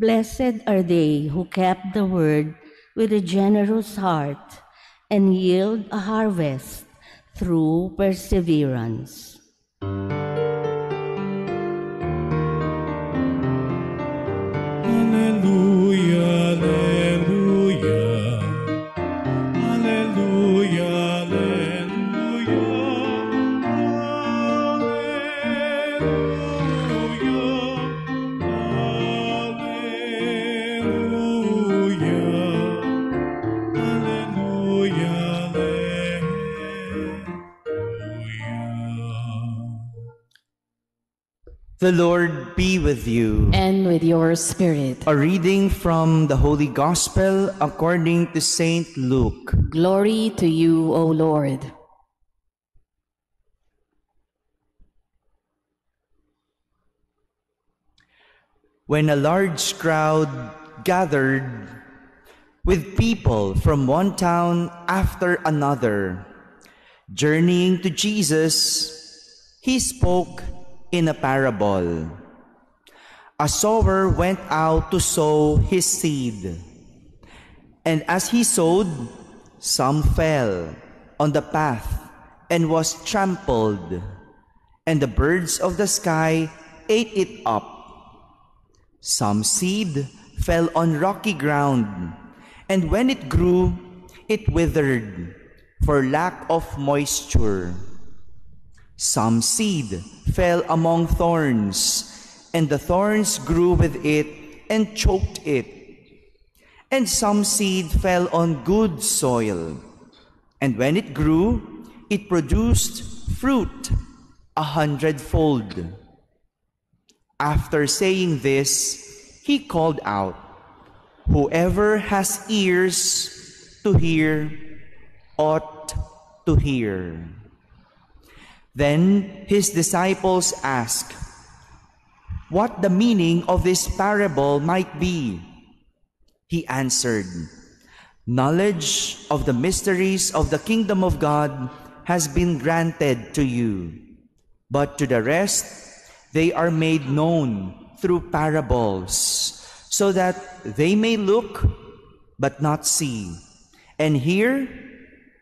Blessed are they who kept the word with a generous heart and yield a harvest through perseverance. The Lord be with you. and with your spirit. A reading from the Holy Gospel according to Saint Luke. Glory to you, O Lord. When a large crowd gathered with people from one town after another, journeying to Jesus, he spoke in a parable. A sower went out to sow his seed. And as he sowed, some fell on the path and was trampled, and the birds of the sky ate it up. Some seed fell on rocky ground, and when it grew, it withered for lack of moisture. Some seed fell among thorns, and the thorns grew with it and choked it. And some seed fell on good soil, and when it grew, it produced fruit a hundredfold. After saying this, he called out, Whoever has ears to hear ought to hear. Then his disciples asked, What the meaning of this parable might be? He answered, Knowledge of the mysteries of the kingdom of God has been granted to you, but to the rest they are made known through parables, so that they may look but not see, and hear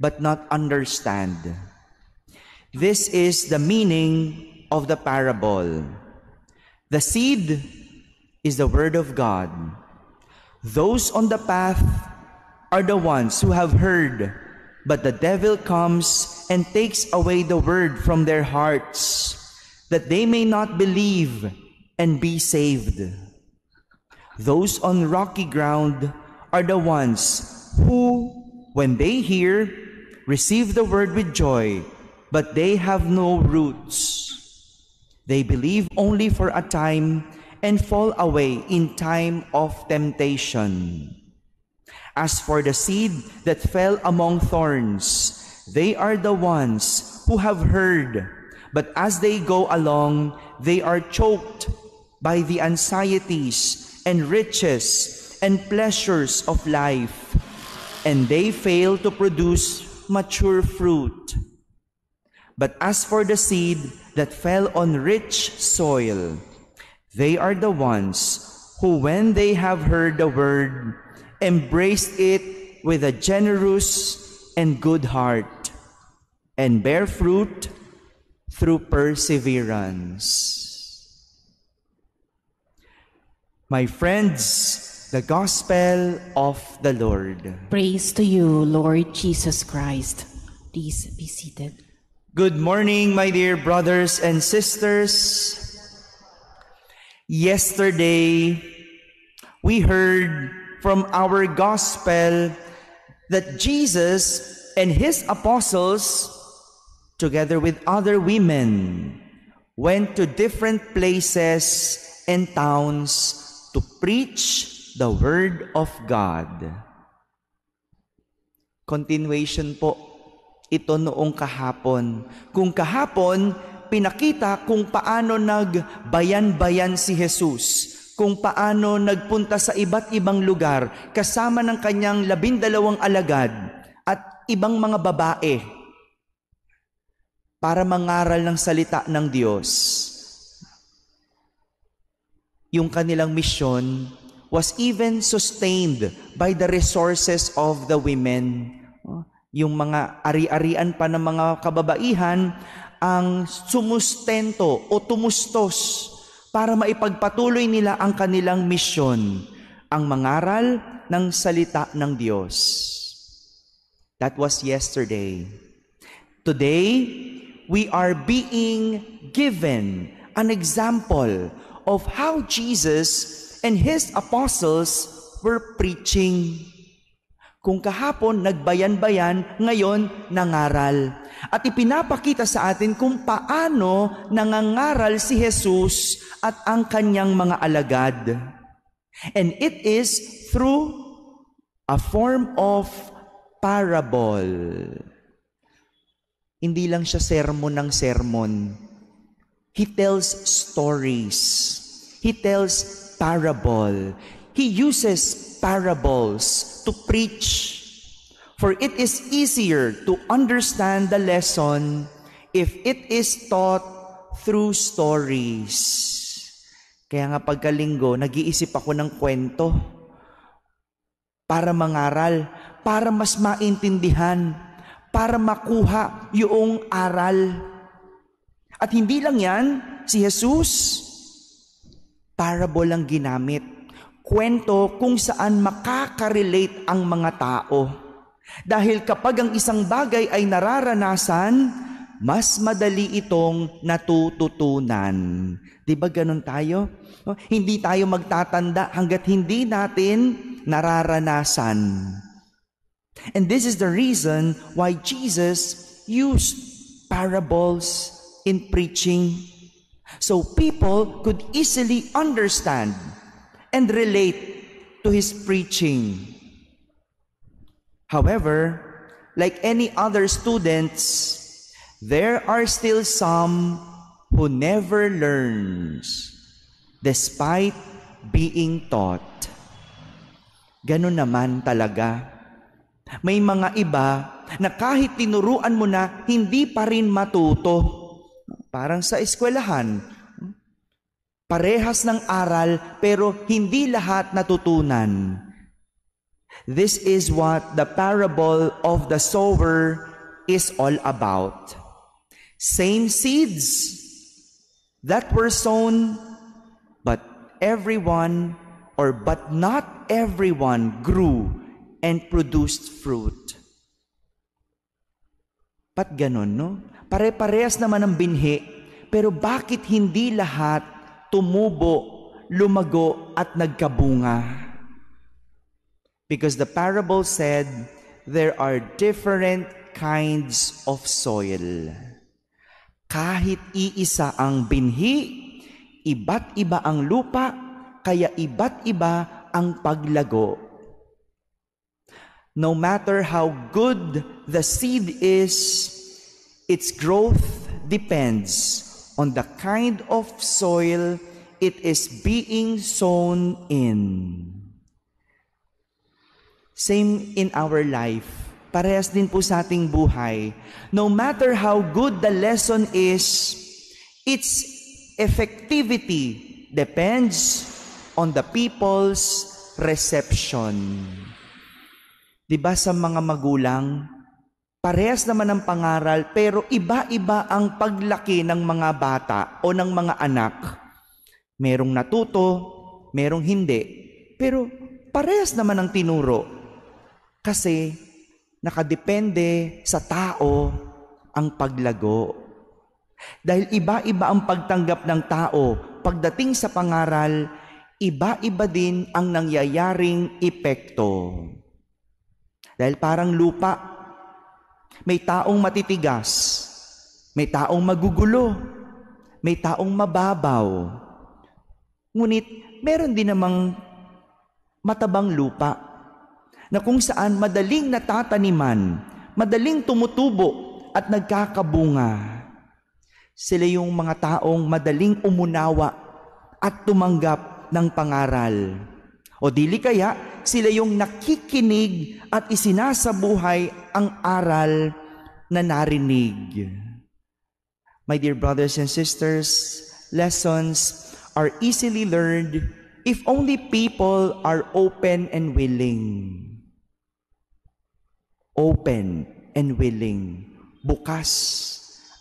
but not understand. This is the meaning of the parable. The seed is the word of God. Those on the path are the ones who have heard, but the devil comes and takes away the word from their hearts, that they may not believe and be saved. Those on rocky ground are the ones who, when they hear, receive the word with joy, but they have no roots. They believe only for a time and fall away in time of temptation. As for the seed that fell among thorns, they are the ones who have heard, but as they go along, they are choked by the anxieties and riches and pleasures of life, and they fail to produce mature fruit. But as for the seed that fell on rich soil, they are the ones who, when they have heard the word, embraced it with a generous and good heart, and bear fruit through perseverance. My friends, the gospel of the Lord. Praise to you, Lord Jesus Christ. Please be seated. Good morning, my dear brothers and sisters. Yesterday, we heard from our gospel that Jesus and his apostles, together with other women, went to different places and towns to preach the word of God. Continuation po ito noong kahapon. Kung kahapon, pinakita kung paano nagbayan-bayan si Jesus, kung paano nagpunta sa iba't ibang lugar kasama ng kanyang labindalawang alagad at ibang mga babae para mangaral ng salita ng Diyos. Yung kanilang misyon was even sustained by the resources of the women. Yung mga ari-arian pa ng mga kababaihan ang sumustento o tumustos para maipagpatuloy nila ang kanilang misyon, ang mangaral ng salita ng Diyos. That was yesterday. Today, we are being given an example of how Jesus and his apostles were preaching. Kung kahapon nagbayan-bayan, ngayon nangaral. At ipinapakita sa atin kung paano nangangaral si Jesus at ang kanyang mga alagad. And it is through a form of parable. Hindi lang siya sermon ng sermon. He tells stories. He tells parable. He uses parables to preach. For it is easier to understand the lesson if it is taught through stories. Kaya nga pagkalinggo, nag-iisip ako ng kwento para mangaral, para mas maintindihan, para makuha yung aral. At hindi lang yan, si Jesus, parable lang ginamit. Kwento kung saan makaka-relate ang mga tao. Dahil kapag ang isang bagay ay nararanasan, mas madali itong natututunan. Di ba ganun tayo? Hindi tayo magtatanda hanggat hindi natin nararanasan. And this is the reason why Jesus used parables in preaching so people could easily understand and relate to his preaching. However, like any other students, there are still some who never learns despite being taught. Ganun naman talaga. May mga iba na kahit tinuruan mo na, hindi pa rin matuto. Parang sa eskwelahan, parehas ng aral pero hindi lahat natutunan. This is what the parable of the sower is all about. Same seeds that were sown, but everyone or but not everyone grew and produced fruit. Pat ganon, no? Pare-parehas naman ang binhi, pero bakit hindi lahat tumubo, lumago at nagkabunga? Because the parable said there are different kinds of soil. Kahit iisa ang binhi, iba't iba ang lupa, kaya iba't iba ang paglago. No matter how good the seed is, its growth depends on the kind of soil it is being sown in. Same in our life. Parehas din po sa ating buhay. No matter how good the lesson is, its effectivity depends on the people's reception. 'Di ba sa mga magulang, parehas naman ang pangaral pero iba-iba ang paglaki ng mga bata o ng mga anak. Merong natuto, merong hindi. Pero parehas naman ang tinuro. Kasi nakadepende sa tao ang paglago. Dahil iba-iba ang pagtanggap ng tao, pagdating sa pangaral, iba-iba din ang nangyayaring epekto. Dahil parang lupa, may taong matitigas, may taong magugulo, may taong mababaw. Ngunit meron din namang matabang lupa na kung saan madaling natataniman, madaling tumutubo at nagkakabunga. Sila yung mga taong madaling umunawa at tumanggap ng pangaral. O dili kaya, sila yung nakikinig at isinasabuhay ang aral na narinig. My dear brothers and sisters, lessons are easily learned if only people are open and willing. Open and willing. Bukas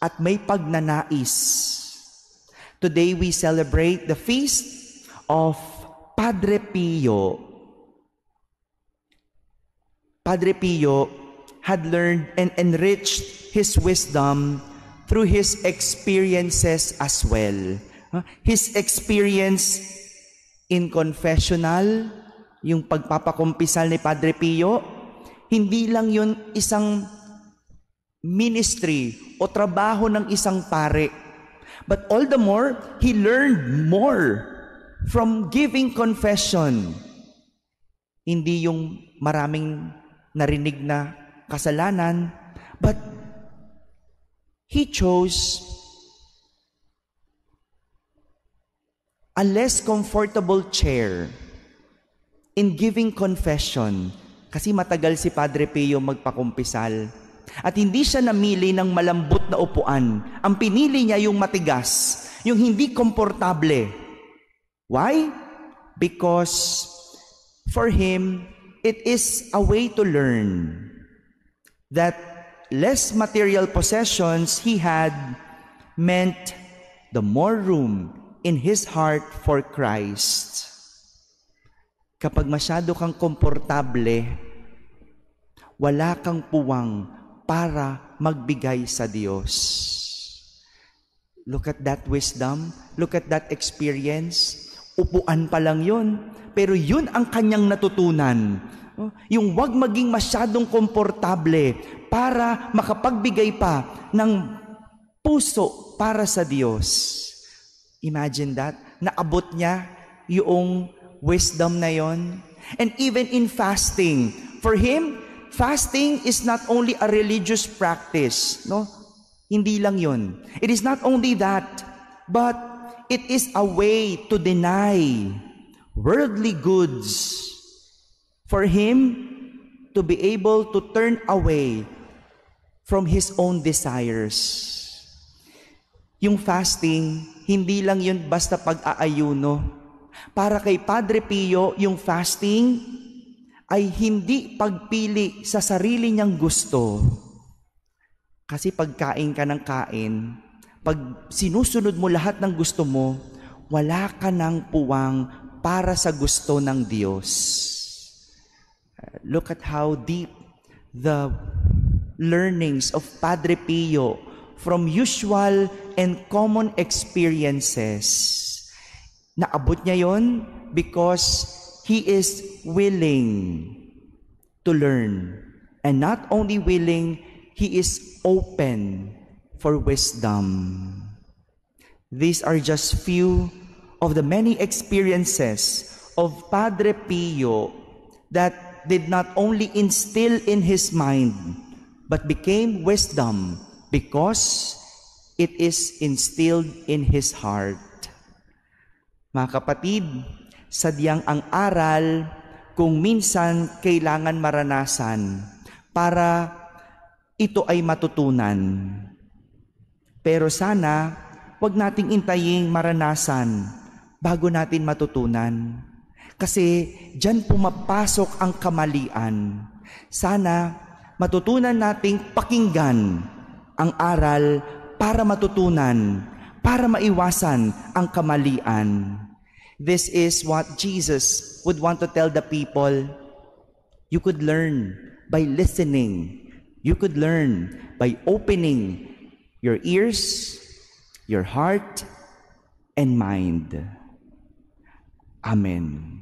at may pagnanais. Today we celebrate the feast of Padre Pio. Padre Pio had learned and enriched his wisdom through his experiences as well. His experience in confessional, yung pagpapakumpisal ni Padre Pio, hindi lang yun isang ministry o trabaho ng isang pare. But all the more, he learned more from giving confession. Hindi yung maraming narinig na kasalanan, but he chose a less comfortable chair in giving confession kasi matagal si Padre Pio magpakumpisal. At hindi siya namili ng malambot na upuan. Ang pinili niya yung matigas, yung hindi komportable. Why? Because for him, it is a way to learn that less material possessions he had meant the more room in his heart for Christ. Kapag masyado kang komportable, wala kang puwang para magbigay sa Diyos. Look at that wisdom. Look at that experience. Upuan pa lang yun. Pero yun ang kanyang natutunan. Oh, Yung wag maging masyadong komportable para makapagbigay pa ng puso para sa Diyos. Imagine that. Naabot niya yung wisdom na yon. And even in fasting, for him, fasting is not only a religious practice, no? Hindi lang yon. It is not only that, but it is a way to deny worldly goods for him to be able to turn away from his own desires. Yung fasting, hindi lang yun basta pag-aayuno. Para kay Padre Pio, yung fasting ay hindi pagpili sa sarili niyang gusto. Kasi pagkain ka ng kain, pag sinusunod mo lahat ng gusto mo, wala ka ng puwang para sa gusto ng Diyos. Look at how deep the learnings of Padre Pio from usual and common experiences. Naabot niya yon because he is willing to learn. And not only willing, he is open for wisdom. These are just few of the many experiences of Padre Pio that did not only instill in his mind, but became wisdom because it is instilled in his heart. Mga kapatid, sadyang ang aral kung minsan kailangan maranasan para ito ay matutunan. Pero sana, wag nating intaying maranasan bago natin matutunan. Kasi diyan pumapasok ang kamalian. Sana matutunan nating pakinggan ang aral para matutunan, para maiwasan ang kamalian. This is what Jesus would want to tell the people. You could learn by listening. You could learn by opening your ears, your heart, and mind. Amen.